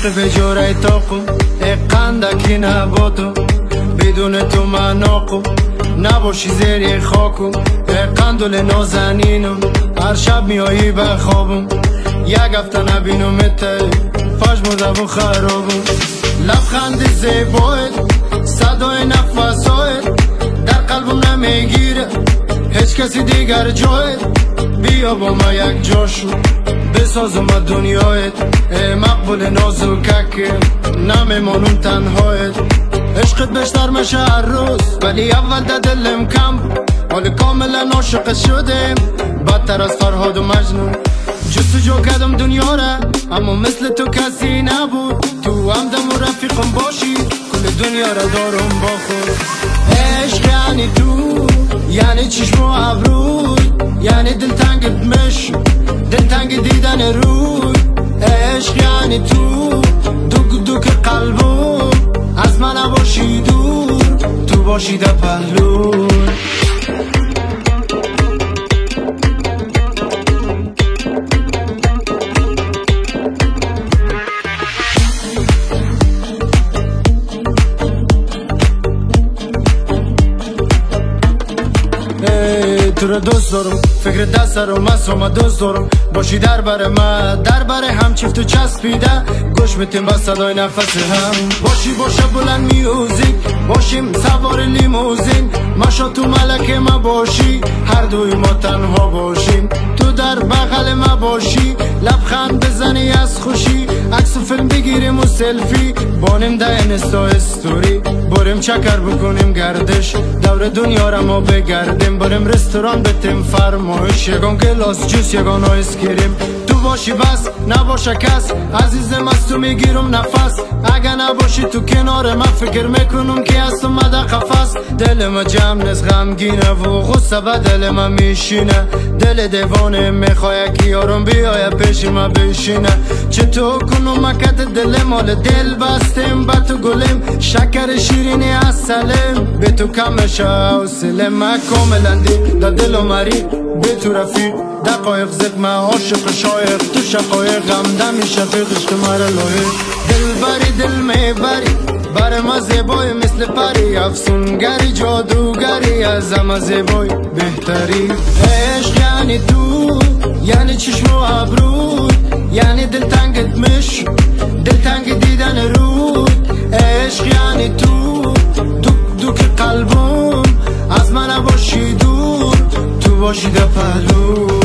عشق به جوره تاقو قندکی نباتو بدون تو من آقو نباشی زیر خاکو. قندل نازنینم هر شب میایی به یک هفته نبینم ته پاش مدبو خرابم. لبخند زیبایت صدای نفسایت در قلبم نمی‌گیره هیچ کسی دیگر جایت بیا با ما یک جاشو بسازم دنیایت. مقبول نازوکک نمیمانم تنهایت. عشقت بشتر میشه هر روز ولی اول ده دلم کم. حال کاملا عاشق شدیم بدتر از فرهاد و مجنون. جستجو کردم دنیا را اما مثل تو کسی نبود. تو هم دم و رفیقم باشی کل دنیا را دارم با خود. عشق یعنی تو یعنی چشم و ابروی یعنی دلتنگت مش دلتنگ دیدن روی عشق یعنی تو. دوک دوک قلبم از من نباشی دور تو باشی در پهلو. تو رو دوست دارم فکر دست رو مسوم دوست دارم. باشی در بر من در بر هم چفت و چسبیده. گوش میتیم با صدای نفس هم. باشی باشه بلند میوزیک باشیم سوار لیموزین. تو ملک ما باشی هر دوی ما تنها باشیم. تو در بغل ما باشی لبخند بزنی از خوشی. عکس و فیلم بگیریم و سلفی. بانیم ده انستا استوری. بریم چکر بکنیم گردش. دور دنیا را ما بگردیم. بریم رستوران بتیم فرمایش. یگان گلاس جوس یگان آیس کریم تو باشی بس نباشه کس. عزیزم از تو می‌گیرم نفس. اگه نباشی تو کنار من فکر می‌کنم که از اومده قفس. دل ما جمع نز غمگینه و غصه به دل ما میشینه. دل دیوانه می‌خواه که یارم بیای پیش ما بشینه چطور کنم؟ مکت دل مال دل بستیم با تو گلیم. شکر شیرینی از سلم به تو کمشه و سلم ما کاملا دی دل و مری. به تو رفیق. دقایق زد ما عاشق شایق. تو شقایق غمده میشه عشق مرا لایق. دل بری دل می‌بری. بر ما زیبای مثل پری. افسونگری جادوگری. از همه زیبای بهتری. عشق یعنی تو یعنی چشم و ابرود یعنی دلتنگت مش دلتنگ دیدن رود عشق یعنی تو دوک دوک قلبم از من باشی دور. تو باشی پهلو